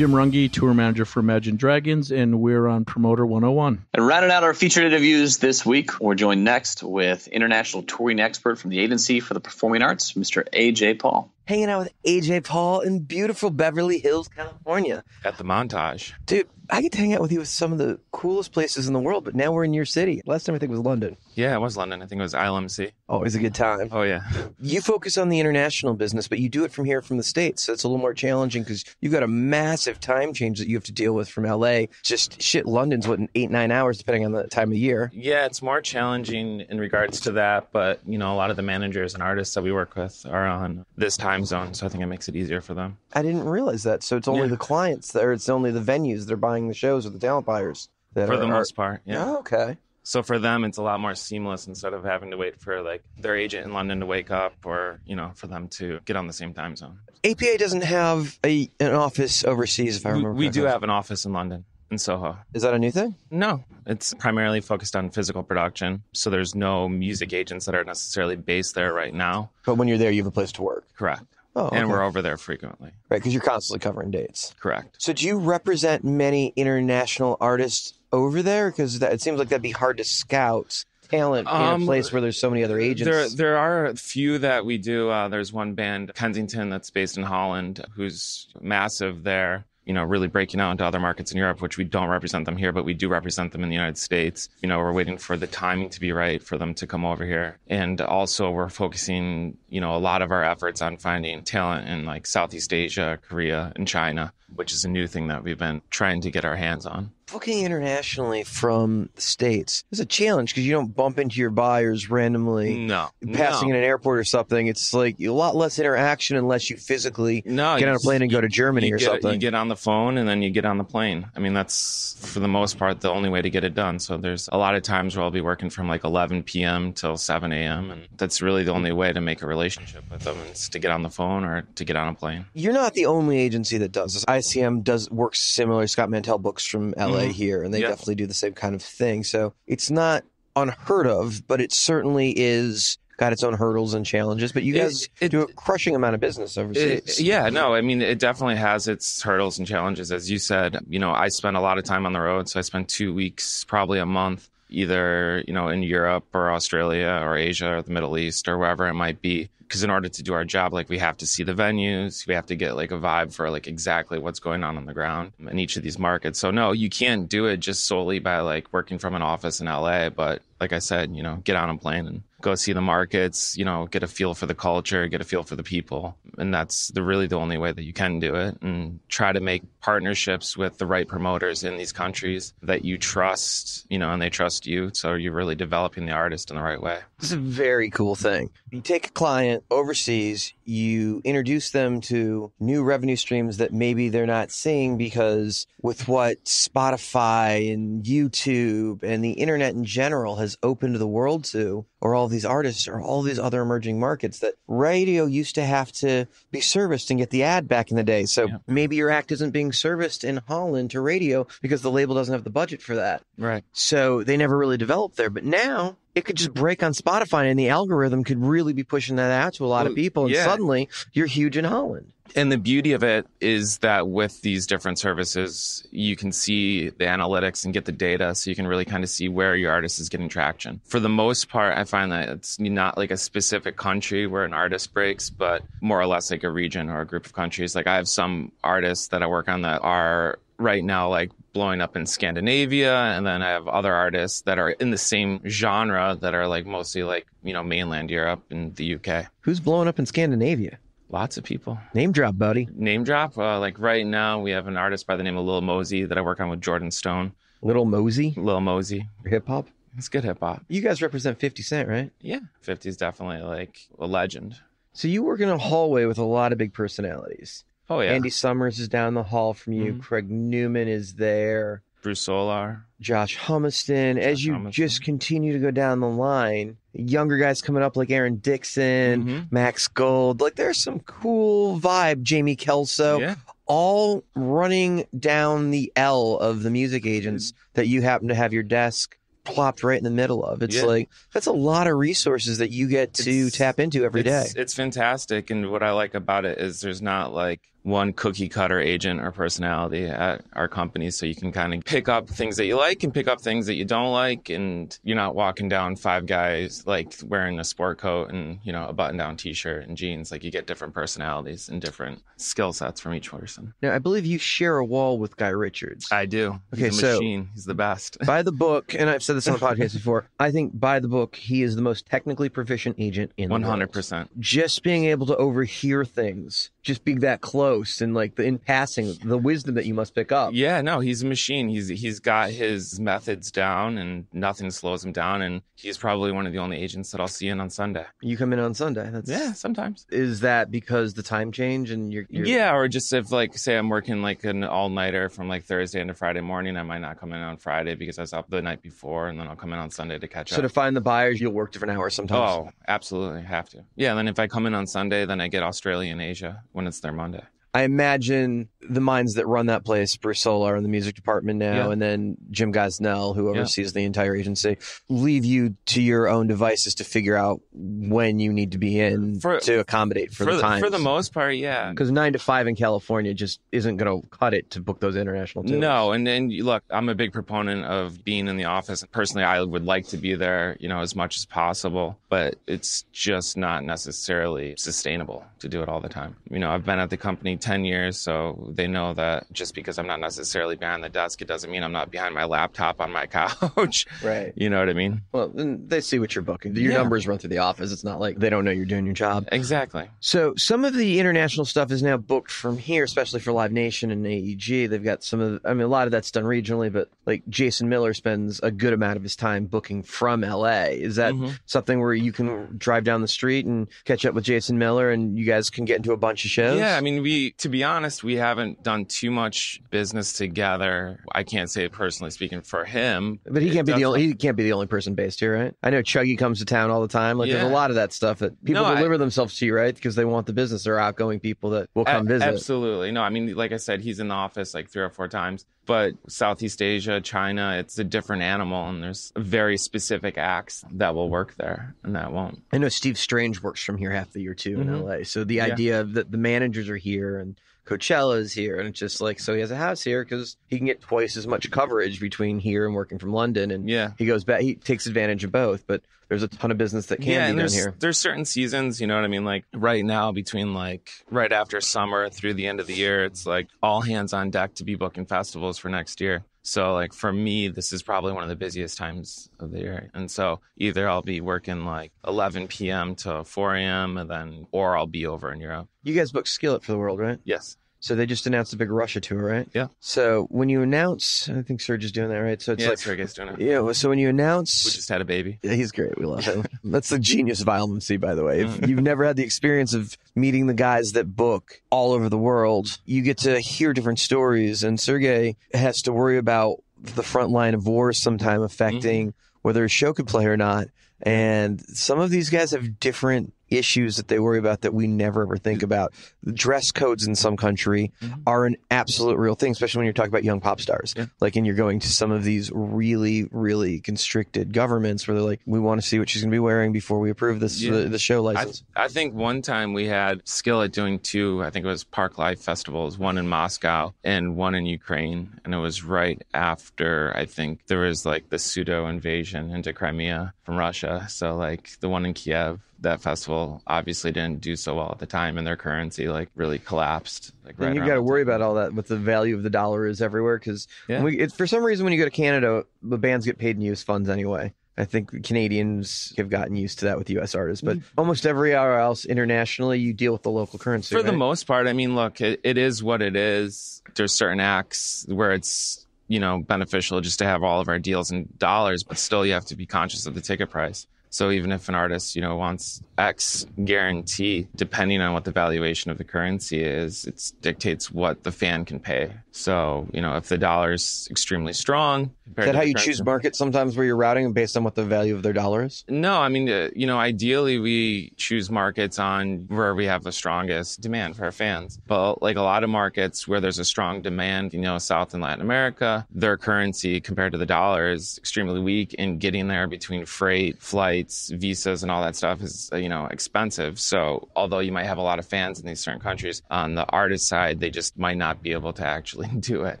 Jim Runge, tour manager for Imagine Dragons, and we're on Promoter 101. And rounding out our featured interviews this week, we're joined next with international touring expert from the Agency for the Performing Arts, Mr. AJ Paul. Hanging out with AJ Paul in beautiful Beverly Hills, California. At the montage. Dude, I get to hang out with you with some of the coolest places in the world, but now we're in your city. Last time I think was London. Yeah, it was London. I think it was ILMC. Always oh, a good time. Oh, yeah. You focus on the international business, but you do it from here from the States. So it's a little more challenging because you've got a massive time change that you have to deal with from LA. Just shit, London's what, eight, nine hours, depending on the time of year. Yeah, it's more challenging in regards to that, but you know, a lot of the managers and artists that we work with are on this time zone, so I think it makes it easier for them. I didn't realize that. So it's only Yeah. the clients that, or it's only the venues that are buying the shows or the talent buyers. That for are, the are- most part, yeah. Oh, okay. So for them, it's a lot more seamless instead of having to wait for like their agent in London to wake up, or you know, for them to get on the same time zone. APA doesn't have a an office overseas, if I remember. we do have an office in London, in Soho. Is that a new thing? No, it's primarily focused on physical production. So there's no music agents that are necessarily based there right now. But when you're there, you have a place to work. Correct. Oh, And we're over there frequently. Right, because you're constantly covering dates. Correct. So do you represent many international artists over there? Because it seems like that'd be hard to scout talent in Um, a place where there's so many other agents. There, there are a few that we do. Uh, there's one band, Kensington, that's based in Holland, who's massive there. You know, really breaking out into other markets in Europe, which we don't represent them here, but we do represent them in the United States. You know, we're waiting for the timing to be right for them to come over here. And also, we're focusing, you know, a lot of our efforts on finding talent in like Southeast Asia, Korea, and China, which is a new thing that we've been trying to get our hands on. Booking internationally from the States is a challenge because you don't bump into your buyers randomly. No. Passing no. in an airport or something. It's like a lot less interaction unless you physically No, get on a plane and go to Germany or get, something. You get on the phone and then you get on the plane. I mean, that's for the most part the only way to get it done. So there's a lot of times where I'll be working from like 11 p.m. till 7 a.m. And that's really the only way to make a relationship with them is to get on the phone or to get on a plane. You're not the only agency that does this. ICM does works similar. Scott Mantell books from LA Mhm. here, and they Yeah. definitely do the same kind of thing. So it's not unheard of, but it certainly is got its own hurdles and challenges. But you It- guys do a crushing amount of business overseas. It- yeah, no, I mean, it definitely has its hurdles and challenges. As you said, you know, I spend a lot of time on the road. So I spend two weeks, probably a month, either, you know, in Europe or Australia or Asia or the Middle East or wherever it might be. Because in order to do our job, like we have to see the venues, we have to get like a vibe for like exactly what's going on on the ground in each of these markets. So no, you can't do it just solely by like working from an office in LA. But like I said, you know, get on a plane and go see the markets, you know, get a feel for the culture, get a feel for the people. And that's the really the only way that you can do it and try to make partnerships with the right promoters in these countries that you trust, you know, and they trust you. So you're really developing the artist in the right way. This is a very cool thing. You take a client overseas, you introduce them to new revenue streams that maybe they're not seeing because with what Spotify and YouTube and the internet in general has opened the world to, or all these artists or all these other emerging markets that radio used to have to be serviced and get the ad back in the day. So maybe your act isn't being serviced in Holland to radio because the label doesn't have the budget for that. Right. So they never really developed there. But now it could just break on Spotify and the algorithm could really be pushing that out to a lot of people. And yeah. suddenly you're huge in Holland. And the beauty of it is that with these different services, you can see the analytics and get the data so you can really kind of see where your artist is getting traction. For the most part, I find that it's not like a specific country where an artist breaks, but more or less like a region or a group of countries. Like I have some artists that I work on that are right now like blowing up in Scandinavia and then I have other artists that are in the same genre that are like mostly like, you know, mainland Europe and the UK. Who's blowing up in Scandinavia? Lots of people. Name drop, buddy. Name drop. Uh, like right now, we have an artist by the name of Lil Mosey that I work on with Jordan Stone. Little Mosey? Lil Mosey. Hip hop? It's good hip hop. You guys represent 50 Cent, right? Yeah. 50 is definitely like a legend. So you work in a hallway with a lot of big personalities. Oh, yeah. Andy Somers is down the hall from you. Mhm. Craig Newman is there. Bruce Solar. Josh Humiston. As you just continue to go down the line, younger guys coming up like Aaron Dixon, Mm-hmm. Max Gold. Like there's some cool vibe. Jamie Kelso. Yeah. All running down the L of the music agents that you happen to have your desk plopped right in the middle of. It's Yeah. like that's a lot of resources that you get to tap into every day. It's, it's fantastic. And what I like about it is there's not like one cookie cutter agent or personality at our company. So you can kind of pick up things that you like and pick up things that you don't like. And you're not walking down five guys like wearing a sport coat and, you know, a button down t shirt and jeans. Like you get different personalities and different skill sets from each person. Now, I believe you share a wall with Guy Richards. I do. Okay, He's a so- machine. He's the best. by the book, and I've said this on the podcast before, I think by the book, he is the most technically proficient agent in the One world. hundred percent. Just being able to overhear things, just being that close, and like the in passing, the wisdom that you must pick up. Yeah, no, he's a machine. He's he's got his methods down, and nothing slows him down. And he's probably one of the only agents that I'll see in on Sunday. You come in on Sunday. That's Yeah, sometimes. Is that because the time change and you're, you're Yeah, or just if like say I'm working like an all nighter from like Thursday into Friday morning, I might not come in on Friday because I was up the night before, and then I'll come in on Sunday to catch up. So to find the buyers, you'll work different hours sometimes. Oh, absolutely, have to. Yeah, and then if I come in on Sunday, then I get Australia and Asia when it's their Monday. I imagine the minds that run that place, Bruce Solar in the music department now, Yeah. and then Jim Gosnell, who Yeah. oversees the entire agency, leave you to your own devices to figure out when you need to be in For- to accommodate for, for the time. for the most part, yeah. Mm. because nine to five in California just isn't going to cut it to book those international tours. No, and and you- look, I'm a big proponent of being in the office. Personally, I would like to be there, you know, as much as possible, but it's just not necessarily sustainable to do it all the time. You know, I've been at the company 10 years, so they know that just because I'm not necessarily behind the desk, it doesn't mean I'm not behind my laptop on my couch. Right. You know what I mean? Well, then they see what you're booking. Your Yeah. numbers run through the office. It's not like they don't know you're doing your job. Exactly. So some of the international stuff is now booked from here, especially for Live Nation and AEG. They've got some of, I mean, a lot of that's done regionally, but like Jason Miller spends a good amount of his time booking from LA. Is that Mhm. something where you can drive down the street and catch up with Jason Miller and you guys can get into a bunch of shows? Yeah, I mean, we to be honest, we haven't done too much business together. I can't say personally speaking for him, But he can't be the only he can't be the only person based here, right? I know Chuggy comes to town all the time. Like there's a lot of that stuff that people No, I- deliver themselves to you, right? Because they want the business. They're outgoing people that will come A- visit. Absolutely. No, I mean, like I said, he's in the office like three or four times. But Southeast Asia, China, it's a different animal, and there's very specific acts that will work there and that won't. I know Steve Strange works from here half the year too in Mhm. LA. So the Yeah. idea that the managers are here and Coachella is here, and it's just like so he has a house here because he can get twice as much coverage between here and working from London, and Yeah. he goes back. He takes advantage of both, but there's a ton of business that can yeah, be done there's here. there's certain seasons, you know what I mean? Like right now, between like right after summer through the end of the year, it's like all hands on deck to be booking festivals for next year. So like for me, this is probably one of the busiest times of the year, and so either I'll be working like 11 p.m. to 4 a.m. and then, or I'll be over in Europe. You guys book Skillet for the world, right? Yes. So they just announced a big Russia tour, right? Yeah. So when you announce, I think Serge is doing that, right? So it's yeah, like, Sergey's doing it. yeah. So when you announce, We just had a baby. Yeah, he's great. We love him. That's the genius of ILMC, by the way. Mm. If you've never had the experience of meeting the guys that book all over the world, you get to hear different stories. And Sergey has to worry about the front line of war sometime affecting Mm-hmm. whether a show could play or not. And some of these guys have different issues that they worry about that we never ever think about. Dress codes in some country Mm-hmm. are an absolute real thing, especially when you're talking about young pop stars. Like, and you're going to some of these really, really constricted governments where they're like, we want to see what she's going to be wearing before we approve this Yeah. the, the show I, license. I think one time we had Skillet doing two. I think it was Park Life festivals, one in Moscow and one in Ukraine, and it was right after I think there was like the pseudo invasion into Crimea from Russia. So like the one in Kiev, that festival obviously didn't do so well at the time, and their currency like really collapsed. Like right and you got to worry about all that with the value of the dollar is everywhere because Yeah. for some reason when you go to Canada, the bands get paid in U.S. funds anyway. I think Canadians have gotten used to that with U.S. artists, but mm-hmm. almost everywhere else internationally, you deal with the local currency. For the most part, I mean, look, it, it is what it is. There's certain acts where it's, you know, beneficial just to have all of our deals in dollars, but still you have to be conscious of the ticket price. So even if an artist, you know, wants X guarantee, depending on what the valuation of the currency is, it dictates what the fan can pay. So, you know, if the dollar's extremely strong, Is that how you choose markets sometimes where you're routing based on what the value of their dollar is? no, I mean, uh, you know, ideally we choose markets on where we have the strongest demand for our fans. But like a lot of markets where there's a strong demand, you know, South and Latin America, their currency compared to the dollar is extremely weak and getting there between freight, flights, visas and all that stuff is, uh, you know, expensive. So although you might have a lot of fans in these certain countries, on the artist side, they just might not be able to actually do it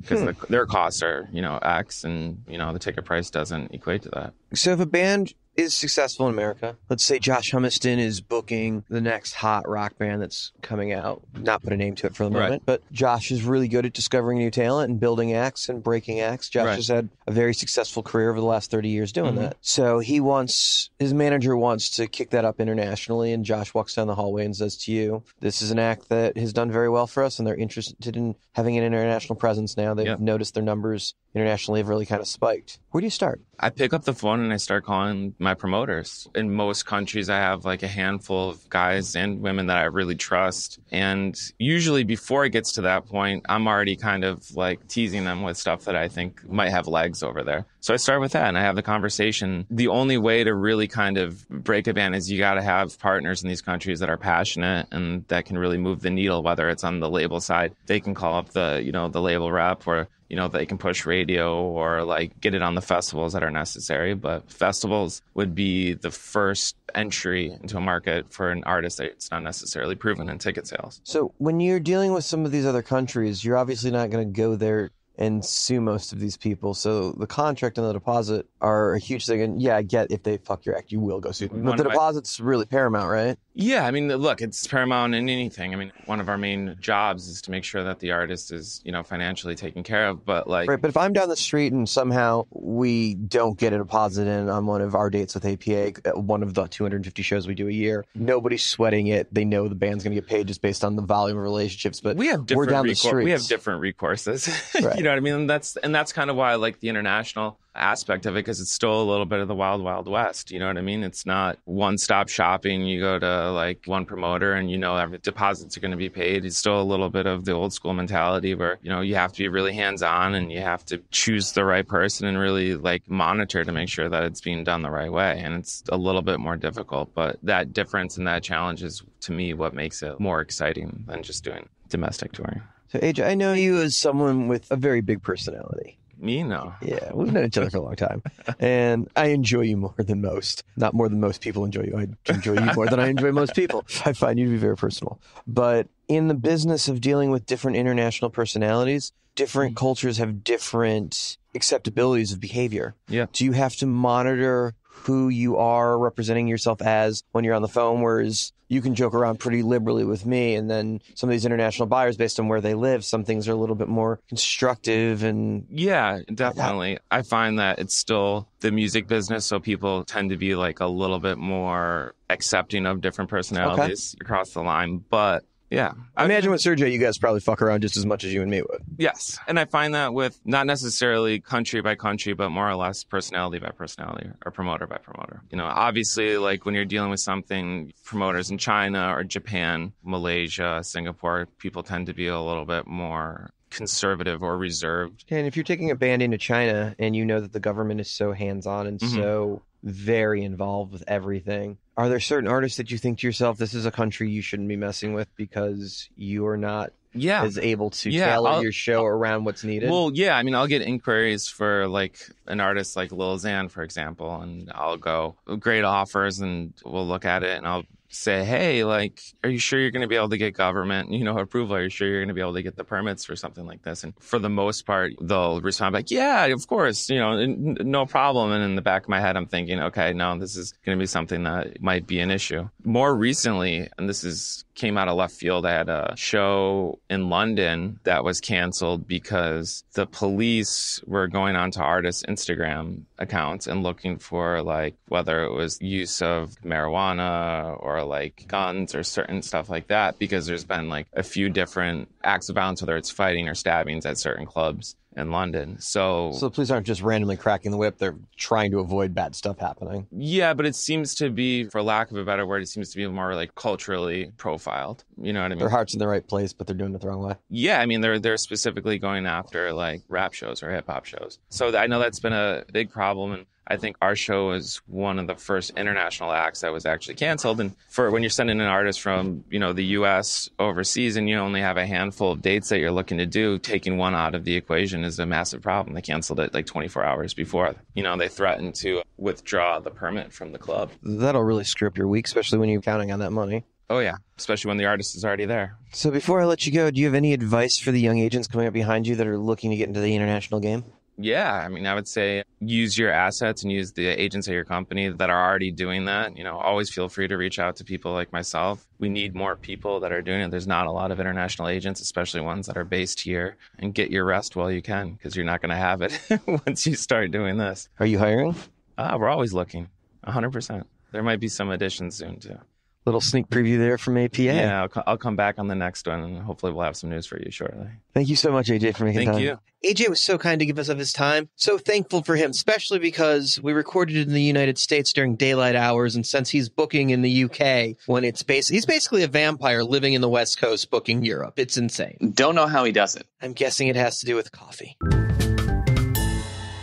because Hmm. the, their costs are, you know, X and, you know, the ticket price doesn't equate to that. So if a band is successful in America, let's say Josh Humiston is booking the next hot rock band that's coming out, not put a name to it for the Right. moment, but Josh is really good at discovering new talent and building acts and breaking acts. Josh Right. has had a very successful career over the last 30 years doing Mhm. that. So he wants, his manager wants to kick that up internationally, and Josh walks down the hallway and says to you, This is an act that has done very well for us, and they're interested in having an international presence now. They've Yeah. noticed their numbers internationally have really kind of spiked. Where do you start? I pick up the phone and I start calling my promoters. In most countries, I have like a handful of guys and women that I really trust. And usually, before it gets to that point, I'm already kind of like teasing them with stuff that I think might have legs over there. So I start with that and I have the conversation. The only way to really kind of break a band is you got to have partners in these countries that are passionate and that can really move the needle, whether it's on the label side. They can call up the, you know, the label rep or you know they can push radio or like get it on the festivals that are necessary but festivals would be the first entry into a market for an artist that it's not necessarily proven in ticket sales So when you're dealing with some of these other countries, you're obviously not going to go there and sue most of these people. So the contract and the deposit are a huge thing. And yeah, I get if they fuck your act, you will go sue them. But the deposit's really paramount, right? yeah i mean look it's paramount in anything i mean one of our main jobs is to make sure that the artist is you know financially taken care of but like Right. But if I'm down the street and somehow we don't get a deposit in on one of our dates with APA, one of the 250 shows we do a year, nobody's sweating it. They know the band's going to get paid just based on the volume of relationships. But we have we're different down the street. we have different recourses Right. you know what i mean? And that's and that's kind of why i like the international aspect of it because it's still a little bit of the wild wild west you know what i mean? It's not one stop shopping. You go to like one promoter and you know every deposits are going to be paid. It's still a little bit of the old school mentality where you know you have to be really hands on and you have to choose the right person and really like monitor to make sure that it's being done the right way. And it's a little bit more difficult but that difference and that challenge is to me what makes it more exciting than just doing domestic touring So, AJ, I know you as someone with a very big personality. me no Yeah, we've known each other for a long time, and I enjoy you more than most. Not more than most people enjoy you. I enjoy you more than I enjoy most people. I find you to be very personal. But in the business of dealing with different international personalities, different mm-hmm. cultures have different acceptabilities of behavior. Yeah. Do you have to monitor who you are representing yourself as when you're on the phone? Whereas you can joke around pretty liberally with me, and then some of these international buyers, based on where they live, some things are a little bit more constructive and Yeah, definitely. I find that it's still the music business, so people tend to be like a little bit more accepting of different personalities across the line. But Yeah. I imagine with Sergio, you guys probably fuck around just as much as you and me would. Yes. And I find that with not necessarily country by country, but more or less personality by personality or promoter by promoter. You know, obviously, like when you're dealing with something, promoters in China or Japan, Malaysia, Singapore, people tend to be a little bit more conservative or reserved. And if you're taking a band into China and you know that the government is so hands on and Mhm. so very involved with everything, are there certain artists that you think to yourself, this is a country you shouldn't be messing with because you are not Yeah. as able to Yeah, tailor I'll- your show around what's needed? Well, yeah, I mean, I'll get inquiries for like an artist like Lil Xan, for example, and I'll go great offers, and we'll look at it, and I'll say, hey, like, are you sure you're going to be able to get government, you know, approval? Are you sure you're going to be able to get the permits for something like this? And for the most part, they'll respond like, yeah, of course, you know, n- no problem. And in the back of my head, I'm thinking, okay, no, this is going to be something that might be an issue. More recently, and this is came out of left field. I had a show in London that was canceled because the police were going onto artists' Instagram accounts and looking for like whether it was use of marijuana or like guns or certain stuff like that because there's been like a few different acts of violence, whether it's fighting or stabbings at certain clubs in London. So, so the police aren't just randomly cracking the whip; they're trying to avoid bad stuff happening. yeah, but it seems to be, for lack of a better word, it seems to be more like culturally profiled. You know what I mean? Their heart's in the right place, but they're doing it the wrong way. Yeah, I mean they're they're specifically going after like rap shows or hip hop shows. So I know that's been a big problem, and I think our show was one of the first international acts that was actually canceled. And for when you're sending an artist from you know the U.S. overseas, and you only have a handful of dates that you're looking to do, taking one out of the equation is a massive problem. They canceled it like 24 hours before. You know they threatened to withdraw the permit from the club. That'll really screw up your week, especially when you're counting on that money. Oh yeah, especially when the artist is already there. So before I let you go, do you have any advice for the young agents coming up behind you that are looking to get into the international game? Yeah, I mean, I would say use your assets and use the agents at your company that are already doing that. You know, always feel free to reach out to people like myself. We need more people that are doing it. There's not a lot of international agents, especially ones that are based here. And get your rest while you can because you're not going to have it once you start doing this. Are you hiring? Uh, we're always looking, 100%. There might be some additions soon too. Little sneak preview there from APA. Yeah, I'll, I'll come back on the next one and hopefully we'll have some news for you shortly. Thank you so much, AJ, for making Thank time. you. AJ was so kind to give us of his time. So thankful for him, especially because we recorded in the United States during daylight hours, and since he's booking in the UK when it's bas he's basically a vampire living in the West Coast booking Europe. It's insane. Don't know how he does it. I'm guessing it has to do with coffee.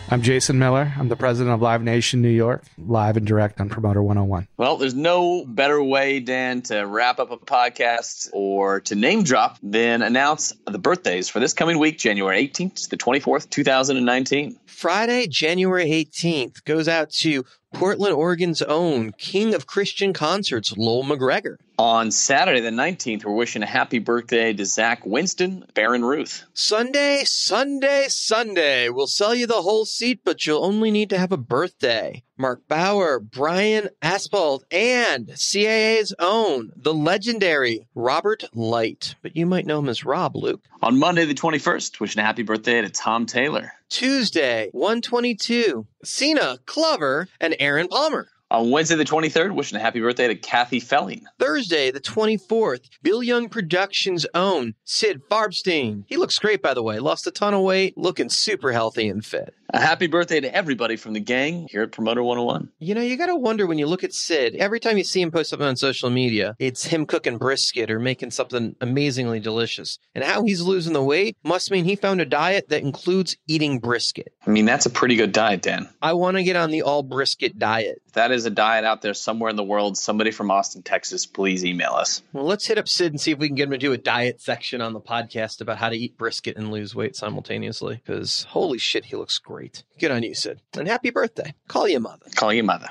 I'm Jason Miller. I'm the president of Live Nation New York, live and direct on Promoter 101. Well, there's no better way, Dan, to wrap up a podcast or to name drop than announce the birthdays for this coming week, January 18th to the 24th, 2019. Friday, January 18th goes out to Portland, Oregon's own King of Christian Concerts, Lowell McGregor. On Saturday, the 19th, we're wishing a happy birthday to Zach Winston, Baron Ruth. Sunday, Sunday, Sunday. We'll sell you the whole seat, but you'll only need to have a birthday. Mark Bauer, Brian Aspalt, and CAA's own, the legendary Robert Light. But you might know him as Rob, Luke. On Monday, the 21st, wishing a happy birthday to Tom Taylor. Tuesday, 122, Cena, Clover, and Aaron Palmer. On Wednesday, the 23rd, wishing a happy birthday to Kathy Felling. Thursday, the 24th, Bill Young Productions' own Sid Farbstein. He looks great, by the way. Lost a ton of weight, looking super healthy and fit. A happy birthday to everybody from the gang here at Promoter 101. You know, you gotta wonder when you look at Sid, every time you see him post something on social media, it's him cooking brisket or making something amazingly delicious. And how he's losing the weight must mean he found a diet that includes eating brisket. I mean, that's a pretty good diet, Dan. I wanna get on the all brisket diet. If that is a diet out there somewhere in the world, somebody from Austin, Texas, please email us. Well, let's hit up Sid and see if we can get him to do a diet section on the podcast about how to eat brisket and lose weight simultaneously. Because holy shit, he looks great. Good on you, Sid. And happy birthday. Call your mother. Call your mother.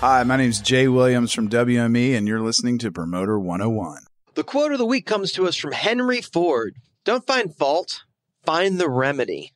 Hi, my name's Jay Williams from WME, and you're listening to Promoter 101. The quote of the week comes to us from Henry Ford. Don't find fault, find the remedy.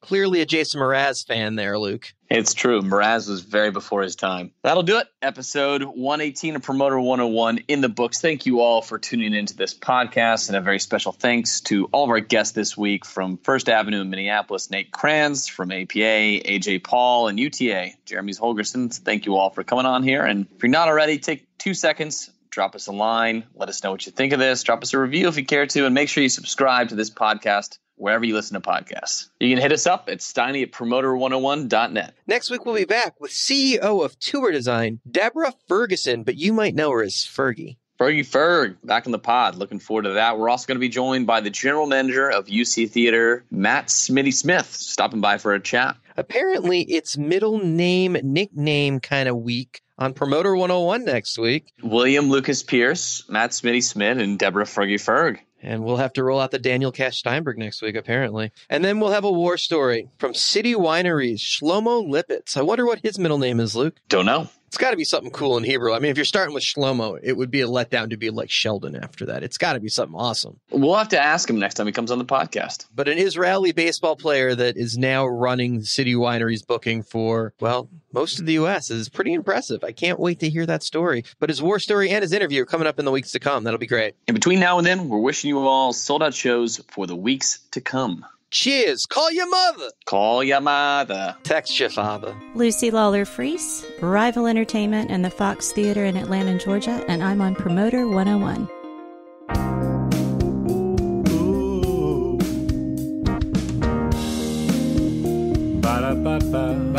Clearly a Jason Mraz fan there, Luke. It's true. Mraz was very before his time. That'll do it. Episode 118 of Promoter 101 in the books. Thank you all for tuning into this podcast. And a very special thanks to all of our guests this week from First Avenue in Minneapolis, Nate Kranz, from APA, AJ Paul, and UTA, Jeremy's Holgersen. Thank you all for coming on here. And if you're not already, take two seconds, drop us a line. Let us know what you think of this. Drop us a review if you care to, and make sure you subscribe to this podcast wherever you listen to podcasts. You can hit us up at steiny at promoter101.net. Next week, we'll be back with CEO of Tour Design, Deborah Ferguson, but you might know her as Fergie. Fergie Ferg back in the pod. Looking forward to that. We're also going to be joined by the general manager of UC Theater, Matt Smitty Smith, stopping by for a chat. Apparently, it's middle name, nickname kind of week on Promoter 101 next week. William Lucas Pierce, Matt Smitty Smith, and Deborah Fergie Ferg. And we'll have to roll out the Daniel Cash Steinberg next week, apparently. And then we'll have a war story from City Wineries, Shlomo Lipetz. I wonder what his middle name is, Luke. Don't know. It's got to be something cool in Hebrew. I mean, if you're starting with Shlomo, it would be a letdown to be like Sheldon after that. It's got to be something awesome. We'll have to ask him next time he comes on the podcast. But an Israeli baseball player that is now running City Wineries booking for, well, most of the U.S. is pretty impressive. I can't wait to hear that story. But his war story and his interview are coming up in the weeks to come. That'll be great. In between now and then, we're wishing you all sold out shows for the weeks to come. Cheers. Call your mother. Call your mother. Text your father. Lucy Lawler Freese, Rival Entertainment and the Fox Theater in Atlanta, Georgia, and I'm on Promoter 101. Ba-da-ba-ba, ba-da